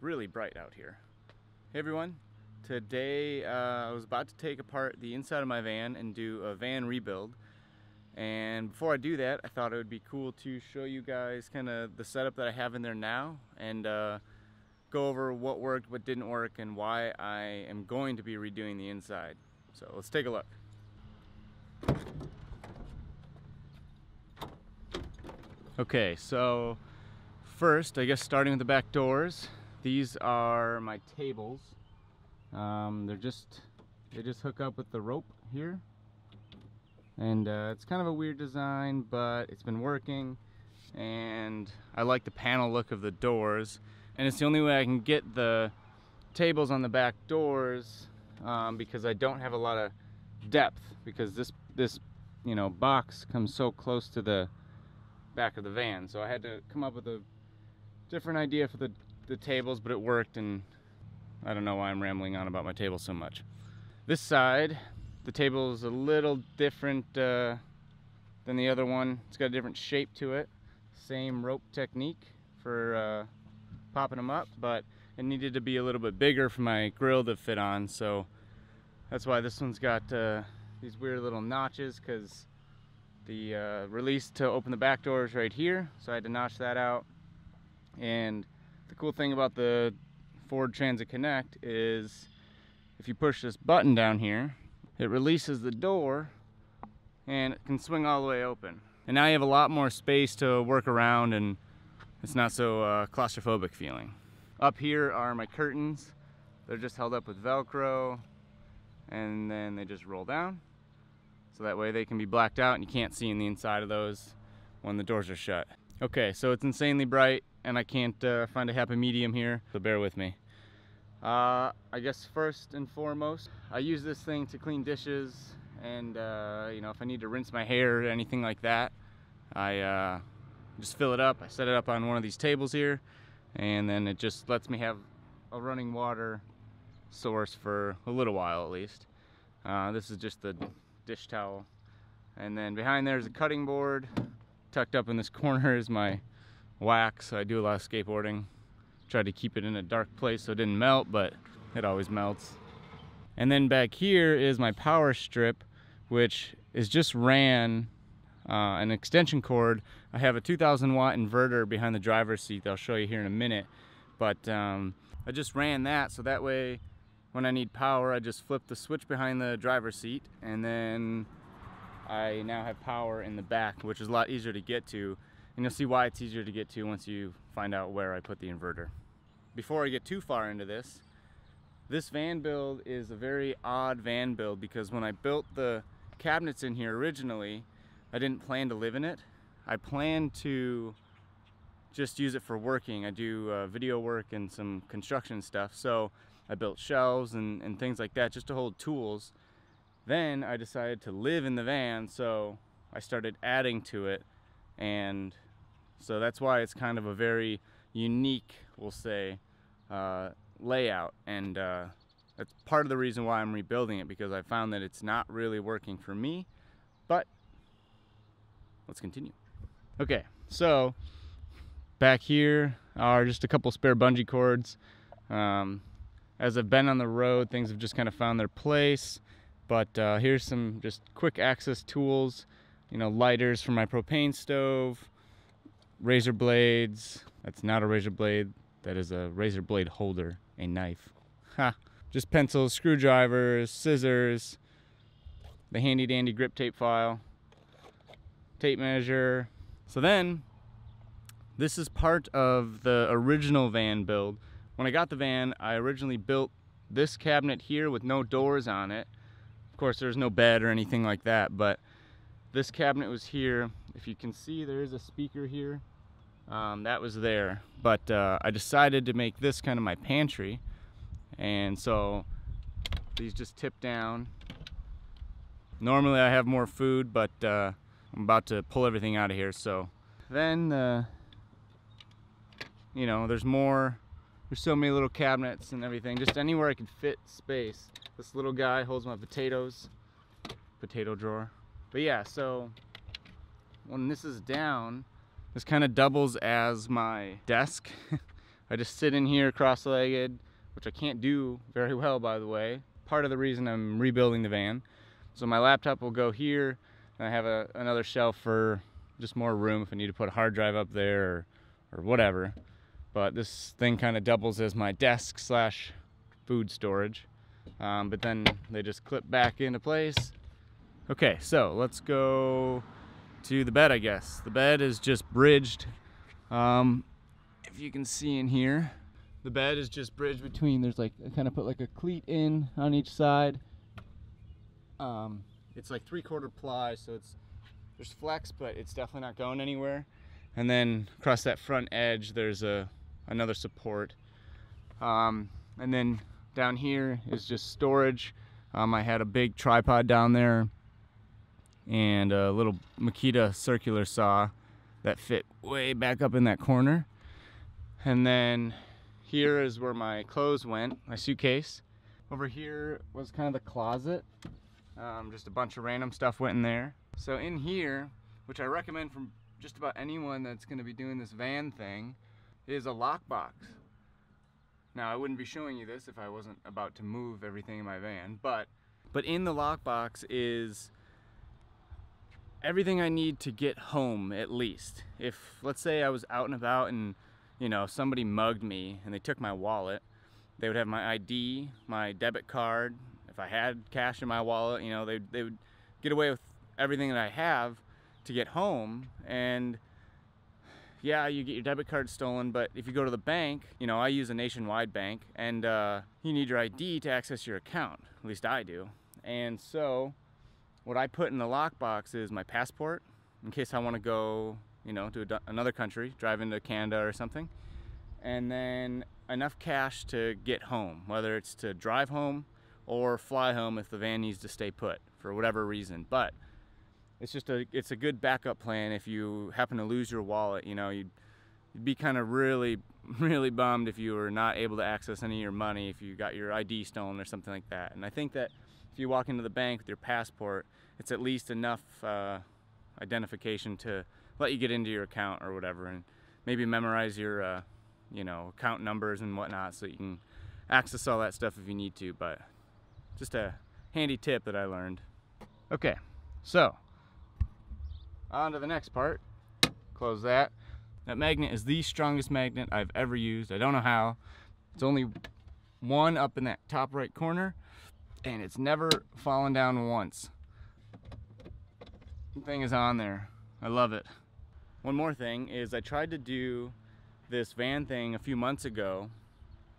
really bright out here. Hey everyone, today uh, I was about to take apart the inside of my van and do a van rebuild. And before I do that, I thought it would be cool to show you guys kind of the setup that I have in there now and uh, go over what worked, what didn't work, and why I am going to be redoing the inside. So let's take a look. Okay, so first, I guess starting with the back doors, these are my tables. Um, they're just, they just hook up with the rope here. And uh, it's kind of a weird design, but it's been working. And I like the panel look of the doors. And it's the only way I can get the tables on the back doors um, because I don't have a lot of depth because this, this, you know, box comes so close to the back of the van. So I had to come up with a different idea for the, the tables, but it worked and I don't know why I'm rambling on about my table so much. This side, the table is a little different uh, than the other one. It's got a different shape to it. Same rope technique for uh, popping them up, but it needed to be a little bit bigger for my grill to fit on. So that's why this one's got uh, these weird little notches because the uh, release to open the back door is right here, so I had to notch that out. And the cool thing about the Ford Transit Connect is if you push this button down here, it releases the door and it can swing all the way open. And now you have a lot more space to work around and it's not so uh, claustrophobic feeling. Up here are my curtains. They're just held up with Velcro and then they just roll down so that way they can be blacked out and you can't see in the inside of those when the doors are shut. Okay, so it's insanely bright and I can't uh, find a happy medium here, so bear with me. Uh, I guess first and foremost, I use this thing to clean dishes and uh, you know if I need to rinse my hair or anything like that, I uh, just fill it up. I set it up on one of these tables here and then it just lets me have a running water source for a little while at least. Uh, this is just the dish towel. And then behind there is a cutting board. Tucked up in this corner is my wax. I do a lot of skateboarding. Tried to keep it in a dark place so it didn't melt, but it always melts. And then back here is my power strip, which is just ran uh, an extension cord. I have a 2000 watt inverter behind the driver's seat that I'll show you here in a minute. But um, I just ran that so that way when I need power, I just flip the switch behind the driver's seat and then I now have power in the back, which is a lot easier to get to. And you'll see why it's easier to get to once you find out where I put the inverter. Before I get too far into this, this van build is a very odd van build because when I built the cabinets in here originally, I didn't plan to live in it. I planned to just use it for working. I do uh, video work and some construction stuff. So I built shelves and, and things like that just to hold tools. Then I decided to live in the van, so I started adding to it. And so that's why it's kind of a very unique, we'll say, uh, layout. And uh, that's part of the reason why I'm rebuilding it because I found that it's not really working for me. But let's continue. Okay, so back here are just a couple spare bungee cords. Um, as I've been on the road, things have just kind of found their place. But uh, here's some just quick access tools, you know, lighters for my propane stove, razor blades. That's not a razor blade. That is a razor blade holder, a knife. Ha! Just pencils, screwdrivers, scissors, the handy dandy grip tape file, tape measure. So then, this is part of the original van build. When I got the van, I originally built this cabinet here with no doors on it. Of course, there's no bed or anything like that, but this cabinet was here. If you can see, there is a speaker here. Um, that was there, but uh, I decided to make this kind of my pantry. And so these just tip down. Normally I have more food, but uh, I'm about to pull everything out of here. So then, uh, you know, there's more there's so many little cabinets and everything. Just anywhere I can fit space. This little guy holds my potatoes. Potato drawer. But yeah, so when this is down, this kind of doubles as my desk. I just sit in here cross-legged, which I can't do very well, by the way. Part of the reason I'm rebuilding the van. So my laptop will go here, and I have a, another shelf for just more room if I need to put a hard drive up there or, or whatever. But this thing kind of doubles as my desk slash food storage. Um, but then they just clip back into place. Okay, so let's go to the bed, I guess. The bed is just bridged. Um, if you can see in here, the bed is just bridged between. There's like I kind of put like a cleat in on each side. Um, it's like three quarter ply, so it's there's flex, but it's definitely not going anywhere. And then across that front edge, there's a another support. Um, and then down here is just storage. Um, I had a big tripod down there and a little Makita circular saw that fit way back up in that corner. And then here is where my clothes went, my suitcase. Over here was kind of the closet. Um, just a bunch of random stuff went in there. So in here, which I recommend from just about anyone that's going to be doing this van thing, is a lockbox. Now I wouldn't be showing you this if I wasn't about to move everything in my van, but but in the lockbox is everything I need to get home at least. If let's say I was out and about and you know somebody mugged me and they took my wallet, they would have my ID, my debit card. If I had cash in my wallet, you know they they would get away with everything that I have to get home and yeah, you get your debit card stolen, but if you go to the bank, you know, I use a nationwide bank, and uh, you need your ID to access your account. At least I do. And so, what I put in the lockbox is my passport, in case I want to go, you know, to another country, drive into Canada or something, and then enough cash to get home, whether it's to drive home or fly home if the van needs to stay put for whatever reason. But it's just a it's a good backup plan if you happen to lose your wallet you know you'd, you'd be kind of really really bummed if you were not able to access any of your money if you got your id stolen or something like that and i think that if you walk into the bank with your passport it's at least enough uh, identification to let you get into your account or whatever and maybe memorize your uh, you know account numbers and whatnot so you can access all that stuff if you need to but just a handy tip that i learned okay so on to the next part. Close that. That magnet is the strongest magnet I've ever used. I don't know how. It's only one up in that top right corner and it's never fallen down once. The thing is on there. I love it. One more thing is I tried to do this van thing a few months ago.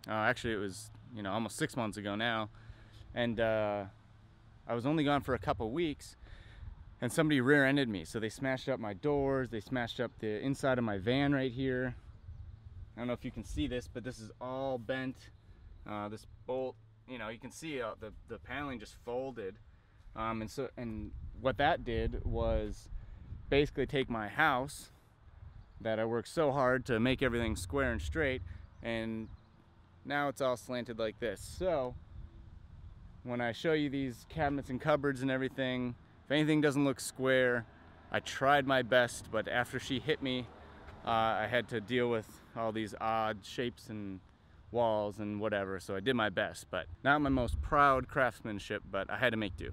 Uh, actually, it was you know almost six months ago now, and uh, I was only gone for a couple weeks, and somebody rear-ended me. So they smashed up my doors, they smashed up the inside of my van right here. I don't know if you can see this, but this is all bent. Uh, this bolt, you know, you can see uh, the, the paneling just folded. Um, and so, and what that did was basically take my house that I worked so hard to make everything square and straight, and now it's all slanted like this. So, when I show you these cabinets and cupboards and everything, if anything doesn't look square, I tried my best, but after she hit me, uh, I had to deal with all these odd shapes and walls and whatever, so I did my best, but not my most proud craftsmanship, but I had to make do.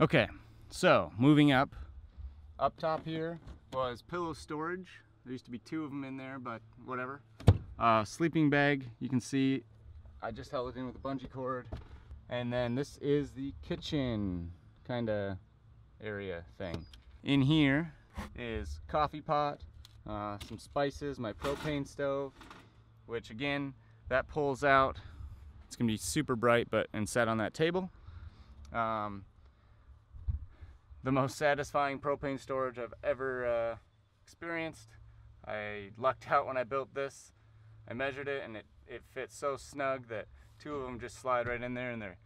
Okay, so moving up, up top here was pillow storage. There used to be two of them in there, but whatever. Uh, sleeping bag, you can see I just held it in with a bungee cord. And then this is the kitchen, kind of area thing. In here is coffee pot, uh, some spices, my propane stove, which again, that pulls out. It's gonna be super bright, but and set on that table. Um, the most satisfying propane storage I've ever uh, experienced. I lucked out when I built this. I measured it and it, it fits so snug that two of them just slide right in there and they're,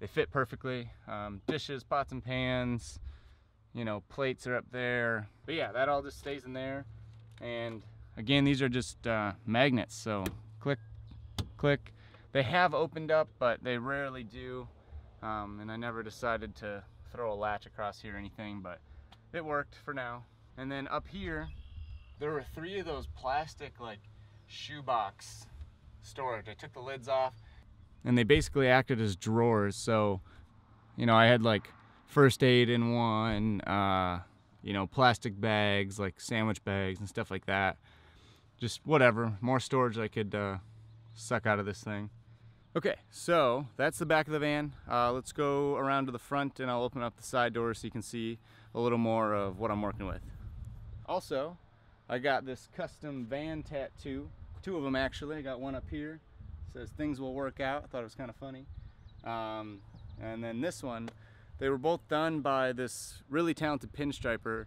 they fit perfectly. Um, dishes, pots and pans, you know, plates are up there. But yeah, that all just stays in there. And again, these are just uh, magnets, so click. They have opened up, but they rarely do. Um, and I never decided to throw a latch across here or anything, but it worked for now. And then up here, there were three of those plastic like shoebox storage. I took the lids off and they basically acted as drawers. So, you know, I had like first aid in one, uh, you know, plastic bags, like sandwich bags and stuff like that. Just whatever, more storage I could uh, suck out of this thing. Okay, so that's the back of the van. Uh, let's go around to the front and I'll open up the side door so you can see a little more of what I'm working with. Also, I got this custom van tattoo, two of them actually. I got one up here, it says things will work out. I thought it was kind of funny. Um, and then this one, they were both done by this really talented pinstriper.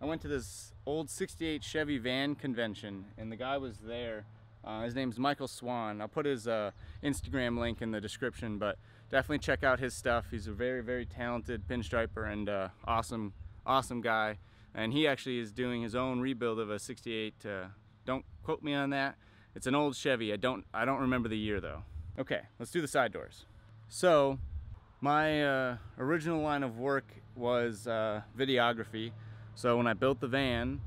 I went to this old 68 Chevy van convention and the guy was there. Uh, his name's Michael Swann. I'll put his uh, Instagram link in the description, but definitely check out his stuff. He's a very, very talented pinstriper and uh, awesome, awesome guy. And he actually is doing his own rebuild of a 68. Uh, don't quote me on that. It's an old Chevy. I don't, I don't remember the year though. Okay, let's do the side doors. So, my uh, original line of work was uh, videography. So when I built the van,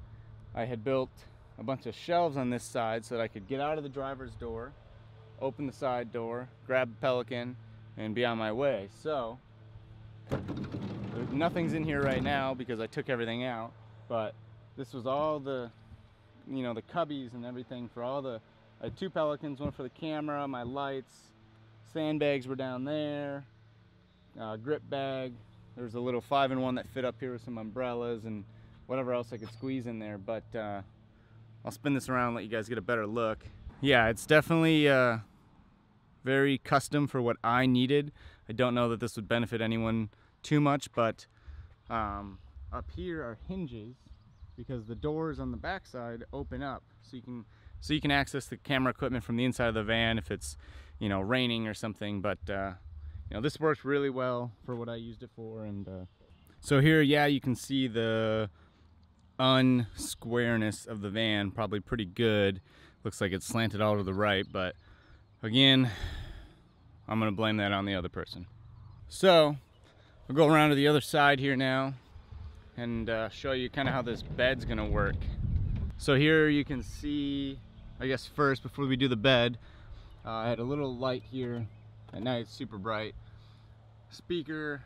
I had built a bunch of shelves on this side so that I could get out of the driver's door, open the side door, grab the Pelican, and be on my way. So, nothing's in here right now because I took everything out, but this was all the, you know, the cubbies and everything for all the, I had two Pelicans, one for the camera, my lights, sandbags were down there, uh, grip bag, there's a little five in one that fit up here with some umbrellas and whatever else I could squeeze in there, but uh, I'll spin this around and let you guys get a better look. Yeah, it's definitely uh, very custom for what I needed. I don't know that this would benefit anyone too much, but um, up here are hinges because the doors on the backside open up so you can so you can access the camera equipment from the inside of the van if it's you know raining or something but uh, you know this works really well for what I used it for and uh, so here yeah you can see the unsquareness of the van probably pretty good. Looks like it's slanted all to the right but again I'm gonna blame that on the other person. So I'll go around to the other side here now and uh, show you kind of how this bed's gonna work. So here you can see I guess first before we do the bed uh, I had a little light here at night it's super bright. Speaker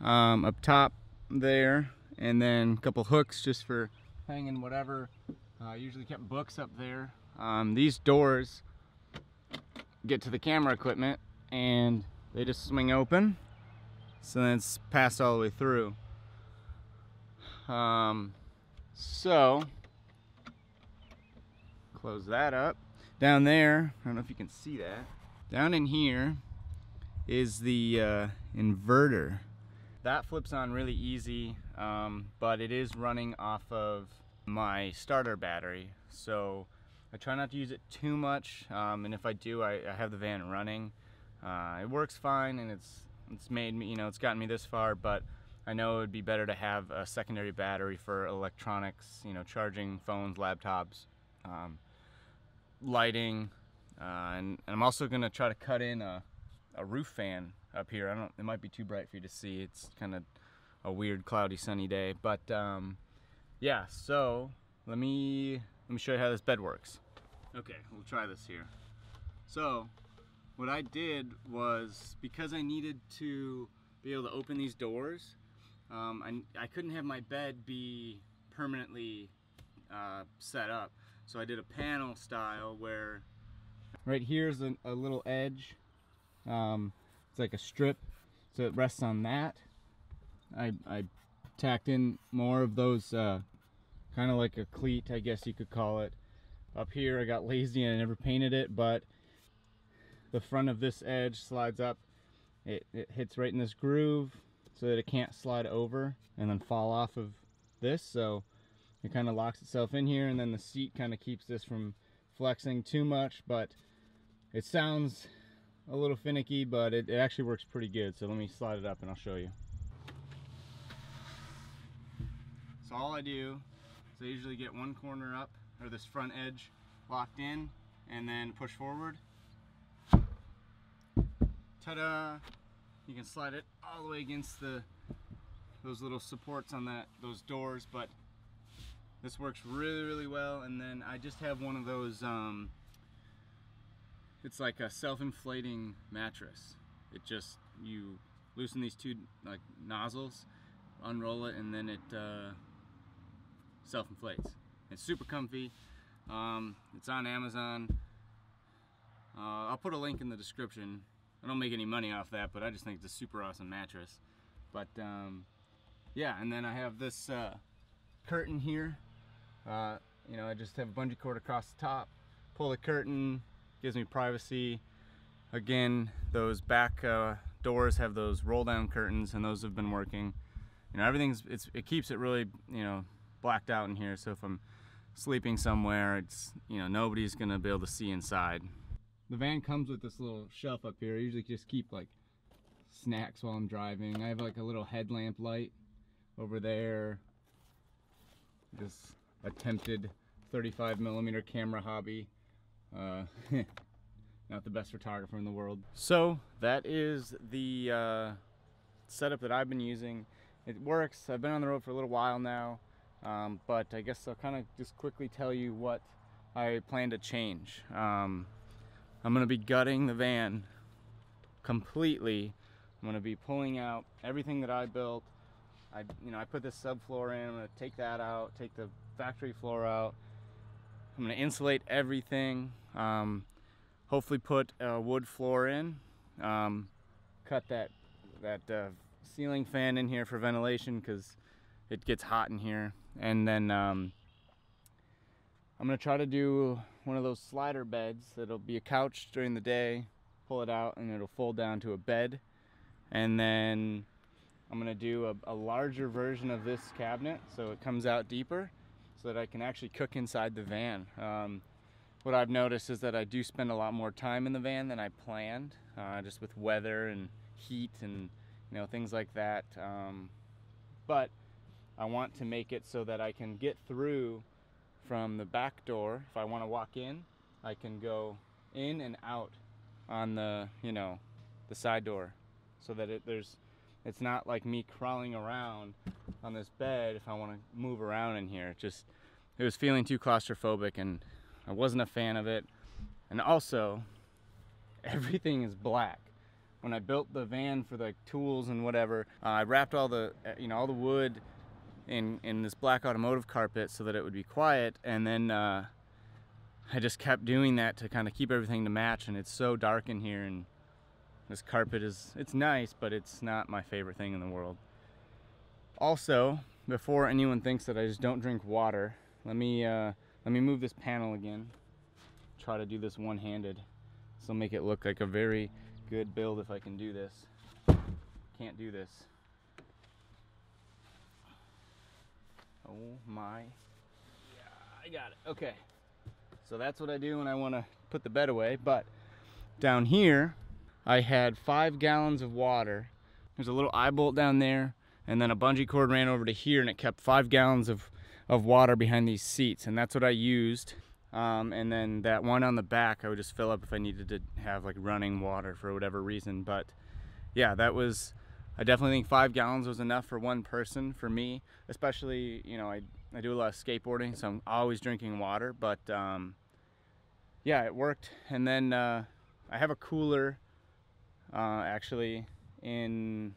um, up top there and then a couple hooks just for hanging whatever. Uh, usually kept books up there. Um, these doors get to the camera equipment and they just swing open so then it's passed all the way through. Um, so, close that up. Down there, I don't know if you can see that, down in here is the uh, inverter that flips on really easy, um, but it is running off of my starter battery. So I try not to use it too much, um, and if I do, I, I have the van running. Uh, it works fine, and it's it's made me, you know, it's gotten me this far, but I know it would be better to have a secondary battery for electronics, you know, charging phones, laptops, um, lighting, uh, and, and, I'm also gonna try to cut in a, a roof fan up here. I don't. It might be too bright for you to see. It's kind of a weird, cloudy, sunny day. But um, yeah. So let me let me show you how this bed works. Okay, we'll try this here. So what I did was because I needed to be able to open these doors, um, I, I couldn't have my bed be permanently uh, set up. So I did a panel style where right here's a, a little edge. Um, it's like a strip, so it rests on that. I, I tacked in more of those, uh, kind of like a cleat, I guess you could call it. Up here, I got lazy and I never painted it, but the front of this edge slides up. It, it hits right in this groove so that it can't slide over and then fall off of this. So it kind of locks itself in here and then the seat kind of keeps this from flexing too much, but it sounds a little finicky, but it, it actually works pretty good. So let me slide it up and I'll show you. So all I do is I usually get one corner up, or this front edge locked in, and then push forward. Ta-da! You can slide it all the way against the those little supports on that those doors, but this works really, really well. And then I just have one of those um, it's like a self-inflating mattress. It just, you loosen these two like nozzles, unroll it, and then it uh, self-inflates. It's super comfy. Um, it's on Amazon. Uh, I'll put a link in the description. I don't make any money off that, but I just think it's a super awesome mattress. But um, yeah, and then I have this uh, curtain here. Uh, you know, I just have a bungee cord across the top. Pull the curtain, gives me privacy. Again, those back uh, doors have those roll down curtains and those have been working. You know, everything's, it's, it keeps it really, you know, blacked out in here. So if I'm sleeping somewhere, it's, you know, nobody's gonna be able to see inside. The van comes with this little shelf up here. I usually just keep like snacks while I'm driving. I have like a little headlamp light over there. This attempted 35 millimeter camera hobby. Uh, not the best photographer in the world. So that is the uh, setup that I've been using. It works. I've been on the road for a little while now, um, but I guess I'll kind of just quickly tell you what I plan to change. Um, I'm gonna be gutting the van completely. I'm gonna be pulling out everything that I built. I, you know, I put this subfloor in. I'm gonna take that out, take the factory floor out. I'm gonna insulate everything. Um, hopefully put a wood floor in. Um, cut that that uh, ceiling fan in here for ventilation because it gets hot in here. And then um, I'm gonna try to do one of those slider beds that'll be a couch during the day, pull it out and it'll fold down to a bed. And then I'm gonna do a, a larger version of this cabinet so it comes out deeper that I can actually cook inside the van. Um, what I've noticed is that I do spend a lot more time in the van than I planned, uh, just with weather and heat and you know things like that. Um, but I want to make it so that I can get through from the back door. If I want to walk in, I can go in and out on the you know the side door, so that it, there's it's not like me crawling around on this bed if I want to move around in here. It just it was feeling too claustrophobic and I wasn't a fan of it. And also, everything is black. When I built the van for the tools and whatever, uh, I wrapped all the uh, you know all the wood in in this black automotive carpet so that it would be quiet, and then uh, I just kept doing that to kind of keep everything to match. And it's so dark in here, and this carpet is it's nice, but it's not my favorite thing in the world. Also, before anyone thinks that I just don't drink water, let me uh, let me move this panel again. Try to do this one-handed. This will make it look like a very good build if I can do this. Can't do this. Oh my. Yeah, I got it. Okay. So that's what I do when I want to put the bed away. But down here, I had five gallons of water. There's a little eye bolt down there, and then a bungee cord ran over to here, and it kept five gallons of, of water behind these seats, and that's what I used. Um, and then that one on the back, I would just fill up if I needed to have like running water for whatever reason. But yeah, that was, I definitely think five gallons was enough for one person for me, especially, you know, I, I do a lot of skateboarding, so I'm always drinking water, but um, yeah, it worked. And then uh, I have a cooler uh, actually in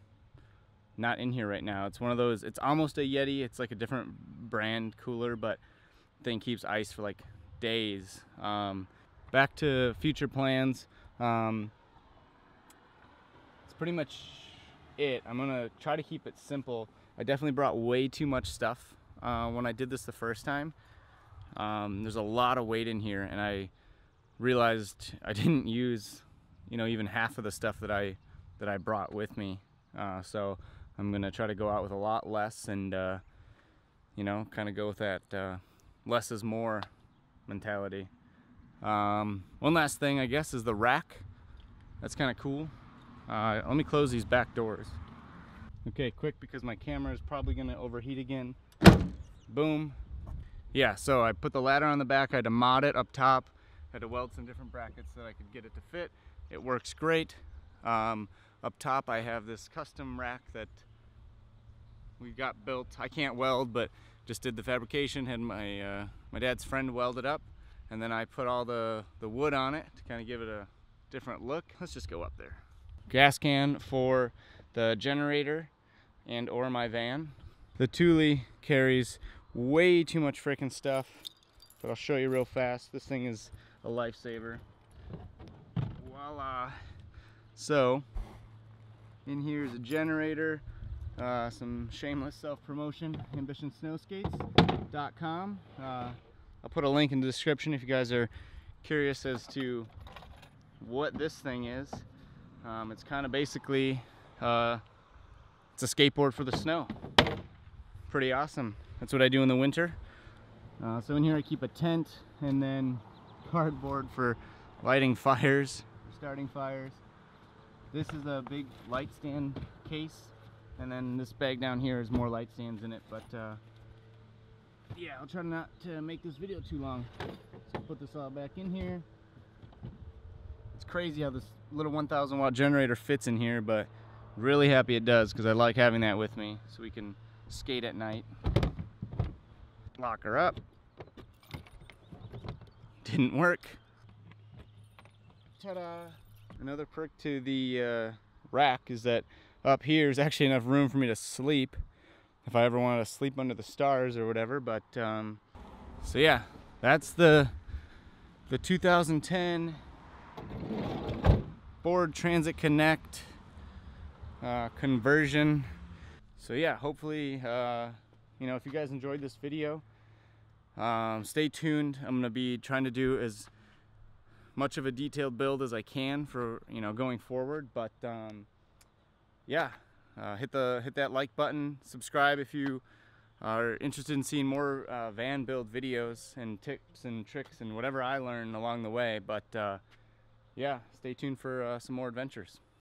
not in here right now. It's one of those, it's almost a Yeti. It's like a different brand cooler, but thing keeps ice for like days. Um, back to future plans. Um, it's pretty much it. I'm gonna try to keep it simple. I definitely brought way too much stuff uh, when I did this the first time. Um, there's a lot of weight in here and I realized I didn't use you know even half of the stuff that I that I brought with me uh, so I'm gonna try to go out with a lot less and uh, you know kind of go with that uh, less is more mentality. Um, one last thing I guess is the rack. That's kind of cool. Uh, let me close these back doors. Okay quick because my camera is probably gonna overheat again. Boom. Yeah so I put the ladder on the back I had to mod it up top. I had to weld some different brackets that I could get it to fit. It works great. Um, up top I have this custom rack that we got built. I can't weld, but just did the fabrication, had my, uh, my dad's friend weld it up, and then I put all the, the wood on it to kind of give it a different look. Let's just go up there. Gas can for the generator and or my van. The Thule carries way too much freaking stuff, but I'll show you real fast. This thing is a lifesaver. Voila. So, in here is a generator, uh, some shameless self-promotion, ambitionsnowskates.com. Uh, I'll put a link in the description if you guys are curious as to what this thing is. Um, it's kind of basically, uh, it's a skateboard for the snow. Pretty awesome. That's what I do in the winter. Uh, so in here I keep a tent and then cardboard for lighting fires, starting fires. This is a big light stand case and then this bag down here is more light stands in it but uh, yeah I'll try not to make this video too long. So put this all back in here. It's crazy how this little 1000 watt generator fits in here but really happy it does because I like having that with me so we can skate at night. Lock her up. Didn't work. Ta-da! Another perk to the uh, rack is that up here is actually enough room for me to sleep if I ever wanted to sleep under the stars or whatever. But um, so yeah, that's the the 2010 Ford Transit Connect uh, conversion. So yeah, hopefully, uh, you know, if you guys enjoyed this video, um, stay tuned. I'm gonna be trying to do as much of a detailed build as I can for you know going forward. But um, yeah, uh, hit the hit that like button, subscribe if you are interested in seeing more uh, van build videos and tips and tricks and whatever I learn along the way. But uh, yeah, stay tuned for uh, some more adventures.